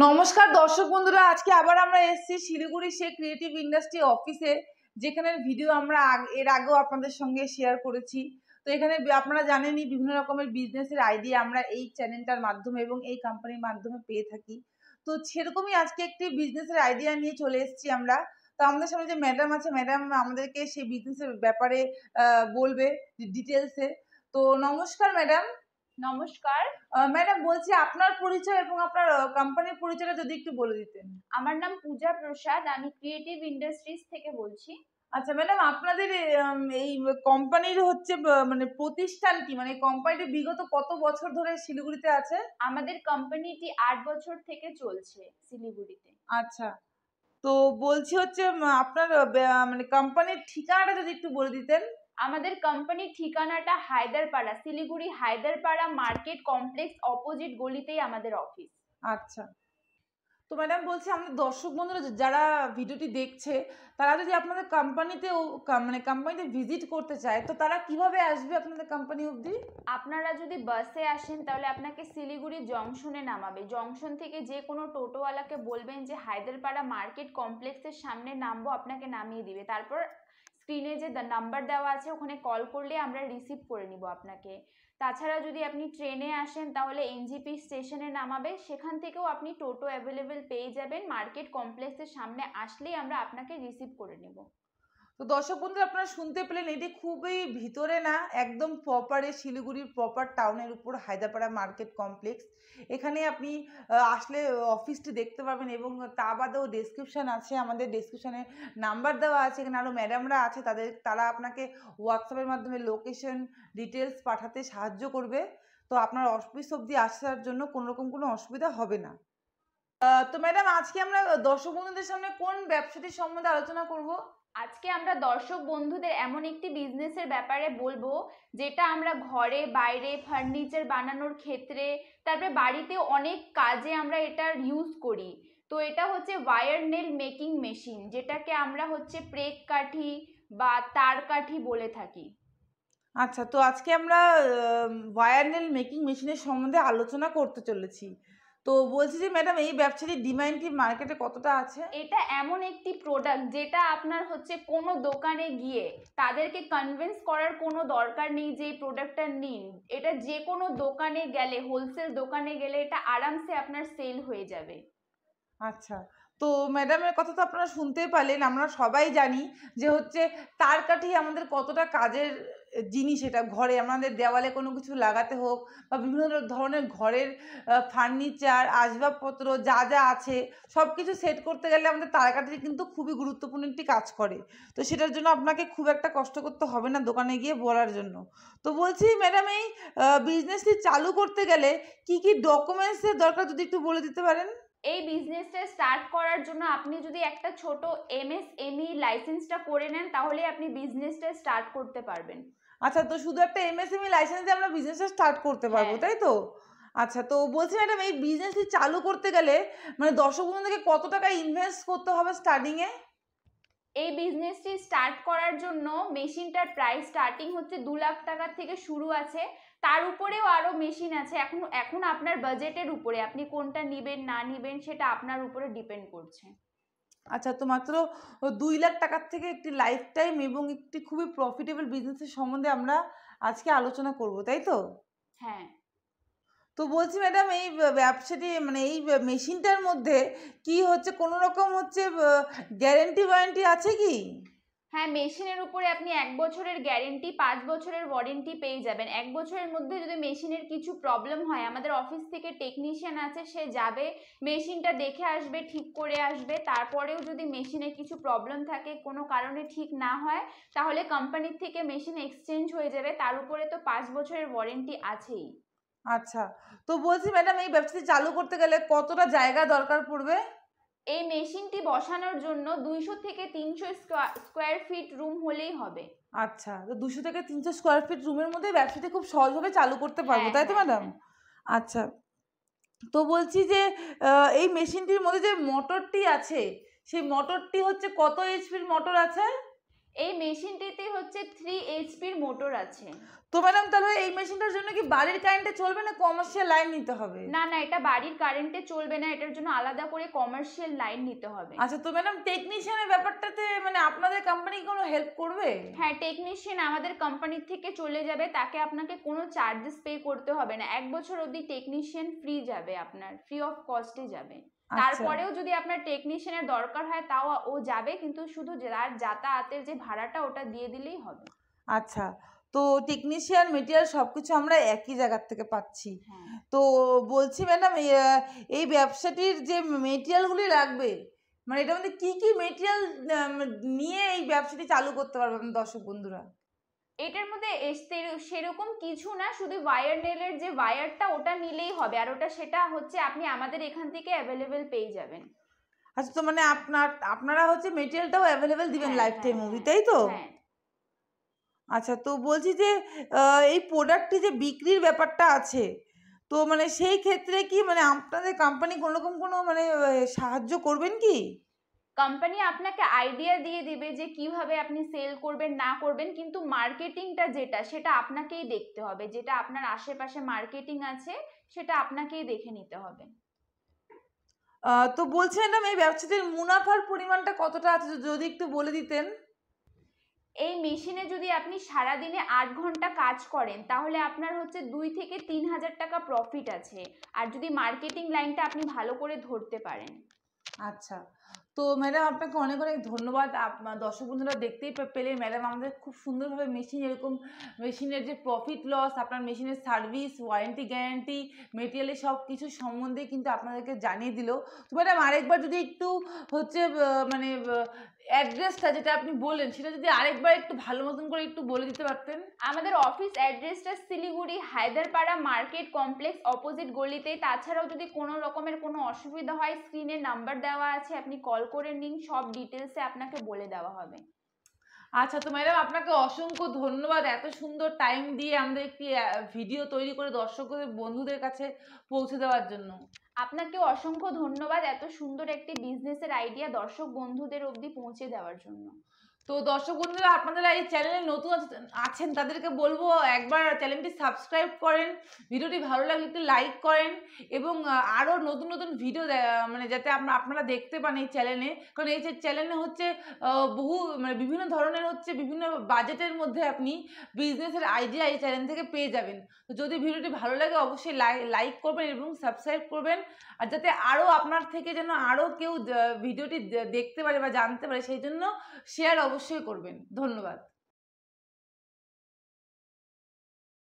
নমস্কার দর্শক বন্ধুরা, আজকে আবার আমরা এসেছি শিলিগুড়ি সে ক্রিয়েটিভ ইন্ডাস্ট্রি অফিসে যেখানের ভিডিও আমরা এর আগেও আপনাদের সঙ্গে শেয়ার করেছি। তো এখানে আপনারা জানেনই বিভিন্ন রকমের বিজনেসের আইডিয়া আমরা এই চ্যানেলটার মাধ্যমে এবং এই কোম্পানির মাধ্যমে পেয়ে থাকি। তো সেরকমই আজকে একটি বিজনেসের আইডিয়া নিয়ে চলে এসেছি আমরা। তো আমাদের সামনে যে ম্যাডাম আছে ম্যাডাম আমাদেরকে সেই বিজনেসের ব্যাপারে বলবে ডিটেলসে তো নমস্কার ম্যাডাম নমস্কার। ম্যাডাম বলছি আপনার পরিচয় এবং আপনার কোম্পানির পরিচয়টা যদি একটু বলে দিতেন। আমার নাম পূজা প্রসাদ আমি ক্রিয়েটিভ ইন্ডাস্ট্রিজ থেকে বলছি। আচ্ছা ম্যাডাম আপনাদের এই কোম্পানির হচ্ছে মানে প্রতিষ্ঠান কি? মানে কোম্পানিটি বিগত কত বছর ধরে শিলিগুড়িতে আছে? আমাদের কোম্পানিটি আট বছর থেকে চলছে শিলিগুড়িতে। আচ্ছা তো বলছি হচ্ছে আপনার মানে কোম্পানির ঠিকানাটা যদি একটু বলে দিতেন। আমাদের কোম্পানির ঠিকানাটা Haiderpara Siliguri Haiderpara market complex opposite গলিতেই আমাদের অফিস আচ্ছা। তো ম্যাডাম বলছি আমাদের দর্শক বন্ধুরা যারা ভিডিওটি দেখছে তারা যদি আপনাদের কোম্পানিতে মানে কোম্পানিতে ভিজিট করতে চায় তো তারা কীভাবে আসবে আপনাদের কোম্পানি অবধি? আপনারা যদি বাসে আসেন তাহলে আপনাকে শিলিগুড়ি জংশনে নামাবে। জংশন থেকে যে কোনো টোটোওয়ালাকে বলবেন যে হায়দারপাড়া মার্কেট কমপ্লেক্সের সামনে নামবো আপনাকে নামিয়ে দিবে। তারপর স্ক্রিনে যে নাম্বার দেওয়া আছে, ওখানে কল করলে আমরা রিসিভ করে নিব আপনাকে। তাছাড়া যদি আপনি ট্রেনে আসেন, তাহলে এনজিপি স্টেশনে নামাবে। সেখান থেকেও আপনি টোটো অ্যাভেলেবেল পেয়ে যাবেন। মার্কেট কমপ্লেক্সের সামনে আসলেই আমরা আপনাকে রিসিভ করে নেব। তো দর্শক বন্ধুরা, আপনারা শুনতে পেলেন এটি খুবই ভিতরে না, একদম প্রপারে শিলিগুড়ির প্রপার টাউনের উপর হায়দ্রাপাড়া মার্কেট কমপ্লেক্স এখানে আপনি আসলে অফিসটি দেখতে পাবেন এবং তা বাদেও ডেসক্রিপশান আছে, আমাদের ডেসক্রিপশানে নাম্বার দেওয়া আছে, এখানে আরও ম্যাডামরা আছে, তাদের, তারা আপনাকে হোয়াটসঅ্যাপের মাধ্যমে লোকেশন ডিটেলস পাঠাতে সাহায্য করবে। তো আপনার অফিস অবধি আসার জন্য কোনো রকম কোনো অসুবিধা হবে না। তো ম্যাডাম আজকে আমরা দর্শক বন্ধুদের সামনে কোন ব্যবসাটির সম্বন্ধে আলোচনা করব? আজকে আমরা দর্শক বন্ধুদের এমন একটি বিজনেসের ব্যাপারে বলব, যেটা আমরা ঘরে, বাইরে ফার্নিচার বানানোর ক্ষেত্রে, তারপরে বাড়িতে অনেক কাজে আমরা এটা ইউজ করি। তো এটা হচ্ছে ওয়ার নেল মেকিং মেশিন যেটাকে আমরা হচ্ছে প্রেক কাঠি বা তার কাঠি বলে থাকি। আচ্ছা তো আজকে আমরা ওয়ারনেল মেকিং মেশিনের সম্বন্ধে আলোচনা করতে চলেছি। তো বলছি যে ম্যাডাম এই ব্যবসাটির ডিমান্ড কি মার্কেটে কতটা আছে? এটা এমন একটি প্রোডাক্ট যেটা আপনার হচ্ছে কোনো দোকানে গিয়ে তাদেরকে কনভিন্স করার কোনো দরকার নেই যে এই প্রোডাক্টটা নিন। এটা যে কোনো দোকানে গেলে হোলসেল দোকানে গেলে এটা আরামসে আপনার সেল হয়ে যাবে। আচ্ছা তো ম্যাডামের কথা তো আপনারা শুনতেই পারলেন আমরা সবাই জানি যে হচ্ছে তার কাঠি আমাদের কতটা কাজের জিনিস এটা ঘরে আমাদের দেওয়ালে কোনো কিছু লাগাতে হোক বা বিভিন্ন ধরনের ঘরের ফার্নিচার আসবাবপত্র যা যা আছে সব কিছু সেট করতে গেলে আমাদের তারকাঠি কিন্তু খুবই গুরুত্বপূর্ণ একটি কাজ করে। তো সেটার জন্য আপনাকে খুব একটা কষ্ট করতে হবে না দোকানে গিয়ে বলার জন্য। তো বলছি ম্যাডাম এই বিজনেসটি চালু করতে গেলে কি কি ডকুমেন্টসের দরকার যদি একটু বলে দিতে পারেন? এই বিজনেসটা স্টার্ট করার জন্য আপনি যদি একটা ছোট এমএসএমই লাইসেন্সটা করে নেন তাহলে আপনি বিজনেসটা স্টার্ট করতে পারবেন। আচ্ছা তো শুধু একটা এমএসএমই লাইসেন্স দিয়ে আমরা বিজনেসটা স্টার্ট করতে পারব হ্যাঁ। তাই তো? আচ্ছা তো বলছি ম্যাডাম এই বিজনেসটি চালু করতে গেলে মানে দর্শক বন্ধুদেরকে কত টাকা ইনভেস্ট করতে হবে স্টার্টিংয়ে এই বিজনেসটি স্টার্ট করার জন্য মেশিনটার প্রাইস স্টার্টিং হচ্ছে দু লাখ টাকার থেকে শুরু আছে। তার উপরেও আরও মেশিন আছে। এখন এখন আপনার বাজেটের উপরে আপনি কোনটা নেবেন না নেবেন সেটা আপনার উপরে ডিপেন্ড করছে। আচ্ছা তো মাত্র দুই লাখ টাকার থেকে একটি লাইফ টাইম এবং একটি খুবই প্রফিটেবল বিজনেসের সম্বন্ধে আমরা আজকে আলোচনা করব তাই তো? হ্যাঁ। তো বলছি ম্যাডাম এই ব্যবসাটি মানে এই মেশিনটার মধ্যে কি হচ্ছে? কোনো রকম হচ্ছে গ্যারেন্টি ওয়ারেন্টি আছে কি? হ্যাঁ মেশিনের উপরে আপনি এক বছরের গ্যারেন্টি পাঁচ বছরের ওয়ারেন্টি পেয়ে যাবেন। এক বছরের মধ্যে যদি মেশিনের কিছু প্রবলেম হয়, আমাদের অফিস থেকে টেকনিশিয়ান আছে, সে যাবে, মেশিনটা দেখে আসবে, ঠিক করে আসবে। তারপরেও যদি মেশিনে কিছু প্রবলেম থাকে, কোনো কারণে ঠিক না হয়, তাহলে কোম্পানির থেকে মেশিন এক্সচেঞ্জ হয়ে যাবে। তার উপরে তো পাঁচ বছরের ওয়ারেন্টি আছেই। আচ্ছা তো বলছি ম্যাডাম এই ব্যবসাটি চালু করতে গেলে কতটা জায়গা দরকার পড়বে? এই মেশিনটি বসানোর জন্য দুইশো থেকে তিনশো স্কোয়ার ফিট রুম হলেই হবে। আচ্ছা তো দুশো থেকে তিনশো স্কোয়ার ফিট রুমের মধ্যে ব্যবসাটি খুব সহজভাবে চালু করতে পারব হ্যাঁ, তাই তো ম্যাডাম হ্যাঁ। আচ্ছা তো বলছি যে এই মেশিনটির মধ্যে যে মোটরটি আছে সেই মোটরটি হচ্ছে কত এইচপির মোটর আছে? এই মেশিনটিতে হচ্ছে থ্রি এইচপির মোটর আছে। তো ম্যাডাম তাহলে এই মেশিনটার জন্য কি বাড়ির কারেন্টে চলবে না কমার্শিয়াল লাইন নিতে হবে? না না এটা বাড়ির কারেন্টে চলবে না এটার জন্য আলাদা করে কমার্শিয়াল লাইন নিতে হবে। আচ্ছা তো ম্যাডাম টেকনিশিয়ানের ব্যাপারটাতে মানে আপনাদের কোম্পানি কোনো হেল্প করবে? হ্যাঁ টেকনিশিয়ান আমাদের কোম্পানি থেকে চলে যাবে তাকে আপনাকে কোনো চার্জেস পে করতে হবে না। এক বছর অবধি টেকনিশিয়ান ফ্রি যাবে আপনার ফ্রি অফ কস্টে যাবে। তারপরেও যদি আপনার টেকনিশিয়ানের দরকার হয় তাও ও যাবে কিন্তু শুধু যার যাতায়াতের যে ভাড়াটা ওটা দিয়ে দিলেই হবে। আচ্ছা। তো টেকনিশিয়ান মেটেরিয়াল সব কিছু আমরা একই জায়গার থেকে পাচ্ছি। হ্যাঁ। তো বলছি ম্যাডাম এই ব্যবসাটির যে মেটেরিয়ালগুলি লাগবে মানে এটার মধ্যে কী কী মেটেরিয়াল নিয়ে এই ব্যবসাটি চালু করতে পারবেন দর্শক বন্ধুরা? এটার মধ্যে সেরকম কিছু না শুধু ওয়ার নেলের যে ওয়ারটা ওটা নিলেই হবে। আর ওটা সেটা হচ্ছে আপনি আমাদের এখান থেকে অ্যাভেলেবেল পেয়ে যাবেন। আচ্ছা তো মানে আপনার আপনারা হচ্ছে মেটেরিয়ালটাও অ্যাভেলেবেল দিবেন হ্যাঁ, লাইফ টাইম হ্যাঁ, মুভি হ্যাঁ, তাই তো? হ্যাঁ আচ্ছা তো বলছি যে এই প্রোডাক্টটি যে বিক্রির ব্যাপারটা আছে তো মানে সেই ক্ষেত্রে কি মানে আপনাদের কোম্পানি কোনো রকম কোনো মানে সাহায্য করবেন কি? কোম্পানি আপনাকে আইডিয়া দিয়ে দিবে যে কীভাবে আপনি সেল করবেন না করবেন কিন্তু মার্কেটিংটা যেটা সেটা আপনাকেই দেখতে হবে। যেটা আপনার আশেপাশে মার্কেটিং আছে সেটা আপনাকেই দেখে নিতে হবে। তো বলছি ম্যাডাম এই ব্যবসাটির মুনাফার পরিমাণটা কতটা আছে? যদি একটু বলে দিতেন। এই মেশিনে যদি আপনি সারাদিনে আট ঘণ্টা কাজ করেন তাহলে আপনার হচ্ছে দুই থেকে তিন হাজার টাকা প্রফিট আছে। আর যদি মার্কেটিং লাইনটা আপনি ভালো করে ধরতে পারেন। আচ্ছা। তো ম্যাডাম আপনাকে অনেক অনেক ধন্যবাদ। দর্শক বন্ধুরা দেখতেই পেলেন পেলে ম্যাডাম আমাদের খুব সুন্দরভাবে মেশিন এরকম মেশিনের যে প্রফিট লস আপনার মেশিনের সার্ভিস ওয়ারেন্টি গ্যারান্টি মেটেরিয়ালের সব কিছু সম্বন্ধে কিন্তু আপনাদেরকে জানিয়ে দিল। তো ম্যাডাম আরেকবার যদি একটু হচ্ছে মানে অ্যাড্রেসটা যেটা আপনি বললেন, সেটা যদি আরেকবার একটু ভালো মতন করে একটু বলে দিতে পারতেন? আমাদের অফিস অ্যাড্রেসটা Siliguri Haiderpara market complex opposite গলিতে। তাছাড়াও যদি কোনো রকমের কোনো অসুবিধা হয় স্ক্রিনে নাম্বার দেওয়া আছে, আপনি কল করে নিন, সব ডিটেলসে আপনাকে বলে দেওয়া হবে। আচ্ছা তো ম্যাডাম আপনাকে অসংখ্য ধন্যবাদ এত সুন্দর টাইম দিয়ে আমাদের একটি ভিডিও তৈরি করে দর্শকদের, বন্ধুদের কাছে পৌঁছে দেওয়ার জন্য। আপনাকে অসংখ্য ধন্যবাদ এত সুন্দর একটি বিজনেসের আইডিয়া দর্শক বন্ধুদের অবধি পৌঁছে দেওয়ার জন্য। তো দর্শক বন্ধুরা আপনারা এই চ্যানেলে নতুন আছেন তাদেরকে বলব একবার চ্যানেলটি সাবস্ক্রাইব করেন ভিডিওটি ভালো লাগলে একটু লাইক করেন এবং আহ, আরও নতুন নতুন ভিডিও মানে যাতে আপনারা দেখতে পান এই চ্যানেলে কারণ এই চ্যানেলে হচ্ছে বহু মানে বিভিন্ন ধরনের হচ্ছে বিভিন্ন বাজেটের মধ্যে আপনি বিজনেসের আইডিয়া এই চ্যানেল থেকে পেয়ে যাবেন। তো যদি ভিডিওটি ভালো লাগে অবশ্যই লাইক করবেন এবং সাবস্ক্রাইব করবেন। আর যাতে আরও আপনার থেকে যেন আরও কেউ ভিডিওটি দেখতে পারে বা জানতে পারে সেই জন্য শেয়ার অবশ্যই করবেন। ধন্যবাদ।